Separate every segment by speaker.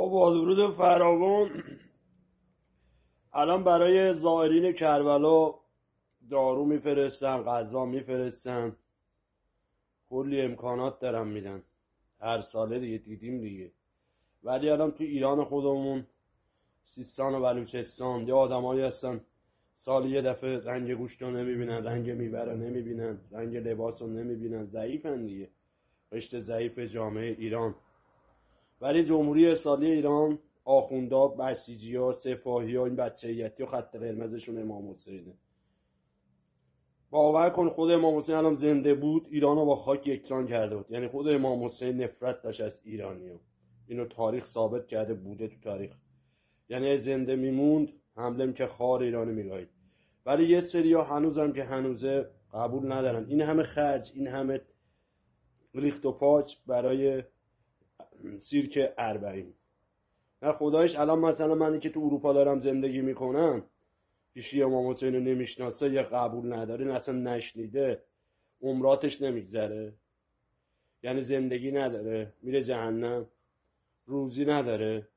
Speaker 1: آقا با درود فراوان. الان برای زائرین کربلا دارو میفرستن غذا میفرستن کلی امکانات دارن میدن. هر ساله دیگه دیدیم دیگه. ولی الان تو ایران خودمون سیستان و بلوچستان یه آدمایی هستن. سال یه دفعه رنگ گوشت رو نمی‌بینن رنگ می‌بره نمی‌بینن رنگ لباس رو نمی‌بینن. ضعیفن دیگه. رشته ضعیف جامعه ایران. ولی جمهوری اسلامی ایران آخوندا بسیجی ها سپاهی ها این بچهیتی و خط قرمزشون امام حسینه. باور کن خود امام حسین الان زنده بود ایران رو با خاک یکسان کرده بود. یعنی خود امام حسین نفرت داشت از ایرانی ها. اینو تاریخ ثابت کرده بوده تو تاریخ. یعنی زنده میموند حمله که خار ایرانی میگاهید. ولی یه سری ها هنوزم که هنوزه قبول ندارن. این همه خرج این همه ریخت و پاچ برای سیرک اربعین نه خدایش الان مثلا منی که تو اروپا دارم زندگی می‌کنم که امام حسین رو نمی‌شناسه یا قبول نداره اصلا نشنیده عمراتش نمیگذره. یعنی زندگی نداره میره جهنم روزی نداره.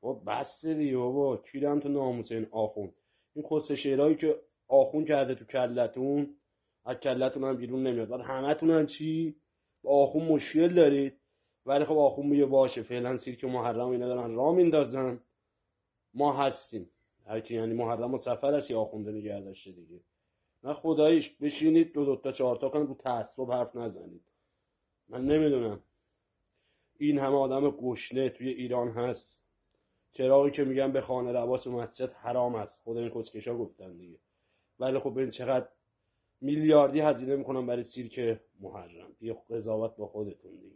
Speaker 1: با بس دیگه بابا کیرم تو ناموس این آخون این خسته شعرهایی که آخون کرده تو کلتون از کلتون هم بیرون نمیاد. بعد همه هم چی؟ با آخون مشکل دارید. ولی خب آخون میگه باشه فعلا سیرک محرم اینا دارن را میندازن. ما هستیم. هر کی یعنی محرم و سفر است یا آخونده نگه دیگه. نه خداییش بشینید دو دوتا چهار تا کن رو تعصب حرف نزنید. من نمی‌دونم. این همه آدم گشنه توی ایران هست. چراغی که میگن به خانه رواس و مسجد حرام است. خود این کسکشا گفتن دیگه. ولی خب این چقدر میلیاردی هزینه می‌کنن برای سیرک محرم. یه قضاوت با خودتون دیگه.